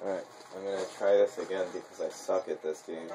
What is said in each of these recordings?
Alright, I'm gonna try this again because I suck at this game.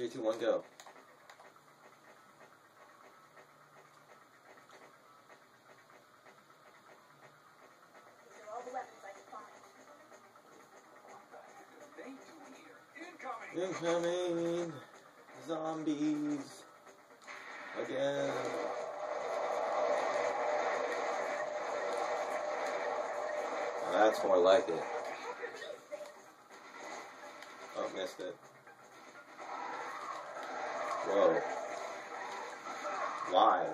three, two, one, go. Incoming zombies again. That's more like it. Oh, missed it. Whoa. Why?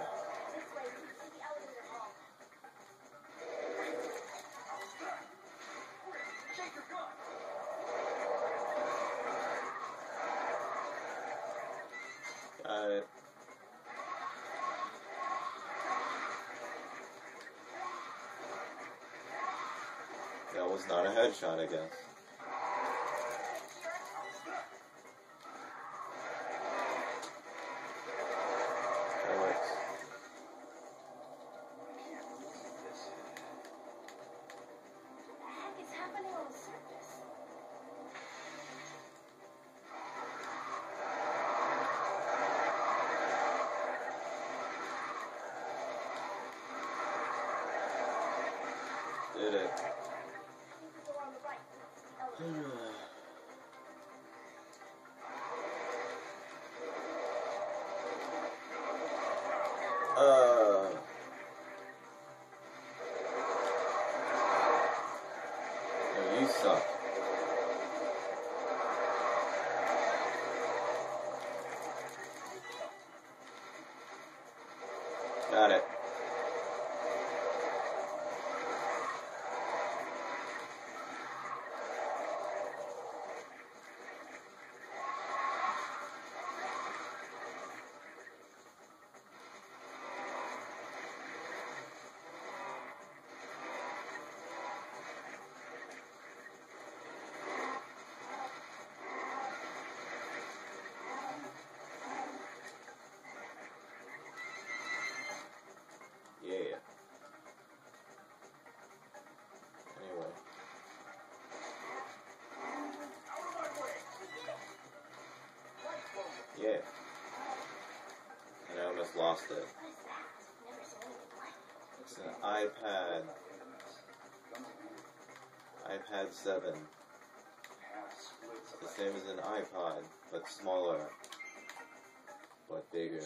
Uh, that was not a headshot, I guess. Did it. It's an iPad. iPad 7. It's the same as an iPod, but smaller, but bigger.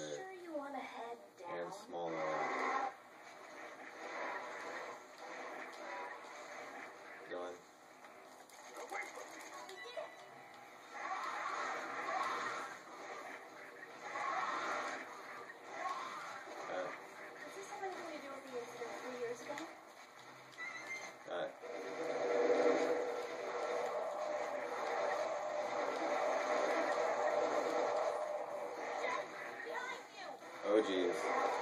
dias.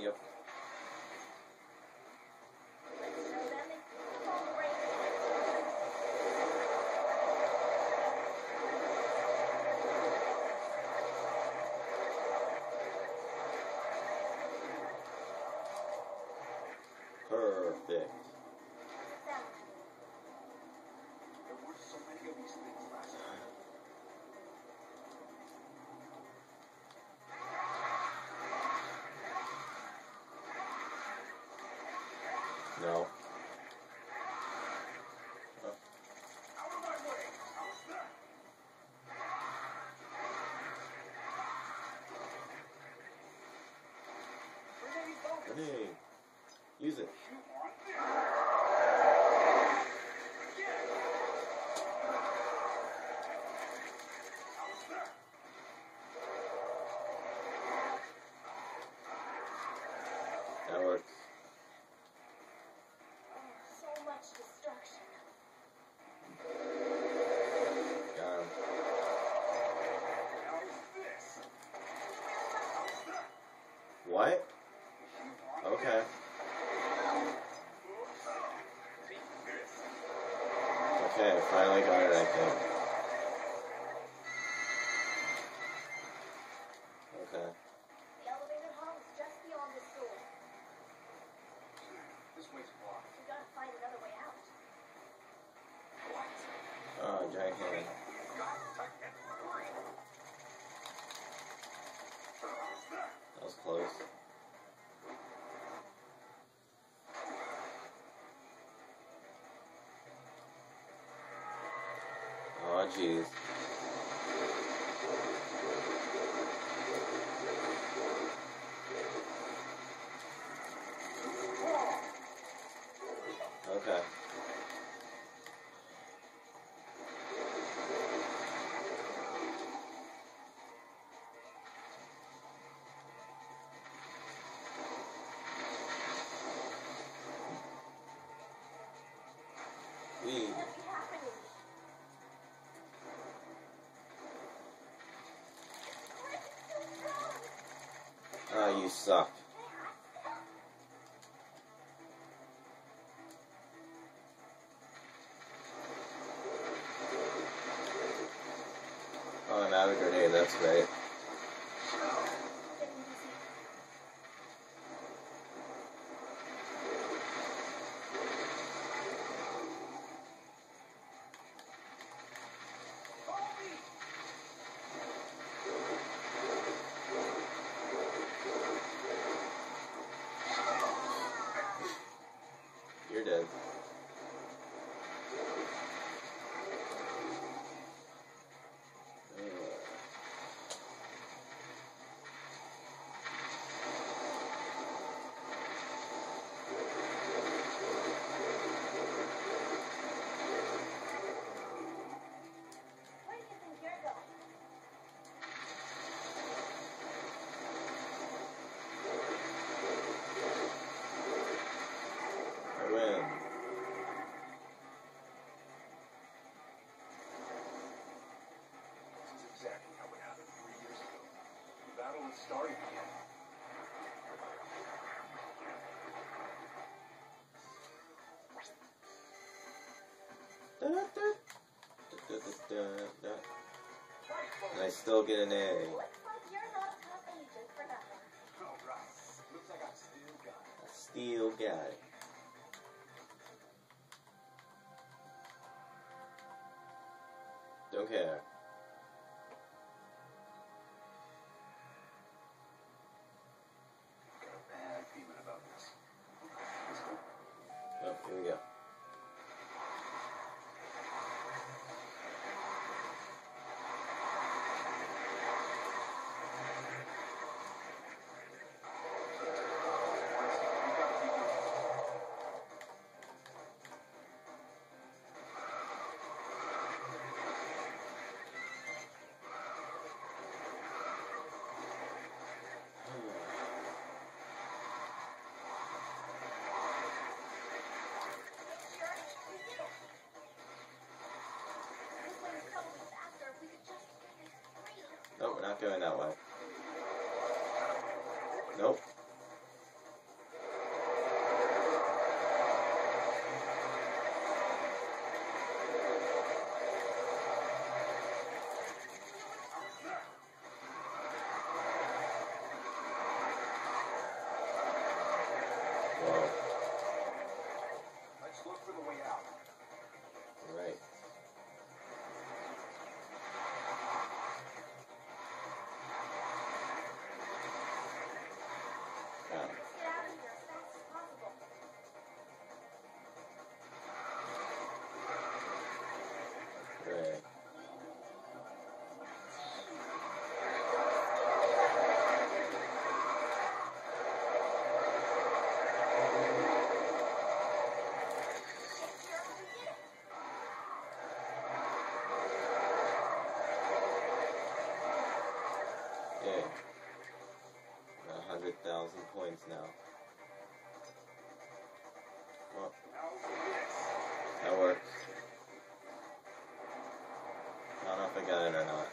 Yep. No. Okay. Okay. The elevator hall is just beyond door. This blocked. We gotta find another way out. What? view suck. Oh, not a grenade, that's great. And I still get an A. Still got it. Don't care. not going that way. Nope. Yay. a 100,000 points now. Well, that worked. I don't know if I got it or not.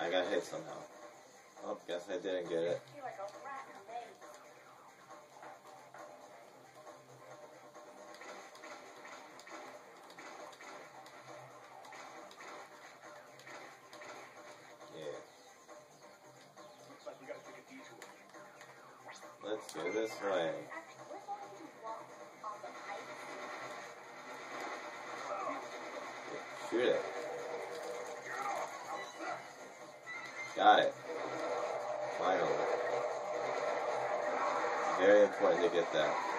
I got hit somehow. Oh, guess I didn't get it. Go this way. Shoot it. Got it. Finally. Very important to get that.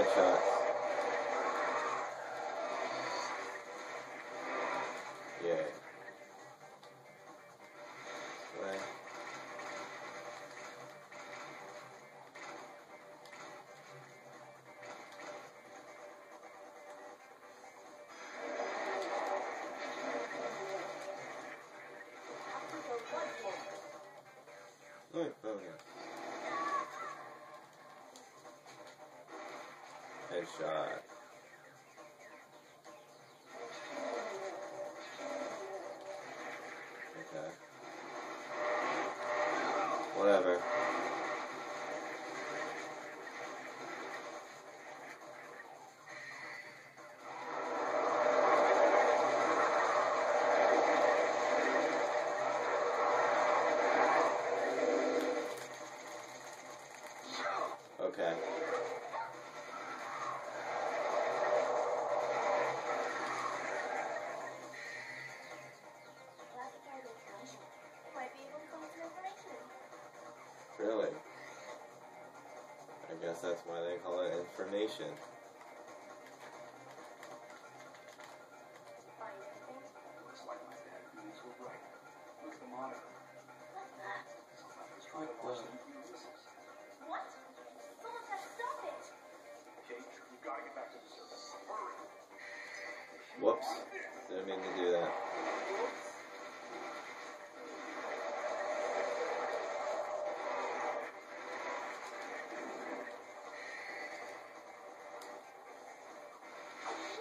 Headshot. that uh, shot. Okay. Whatever. Really? I guess that's why they call it information.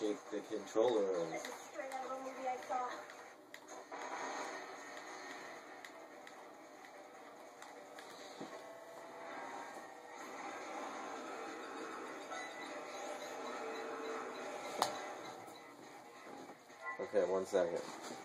shake the controller over. Okay, one second.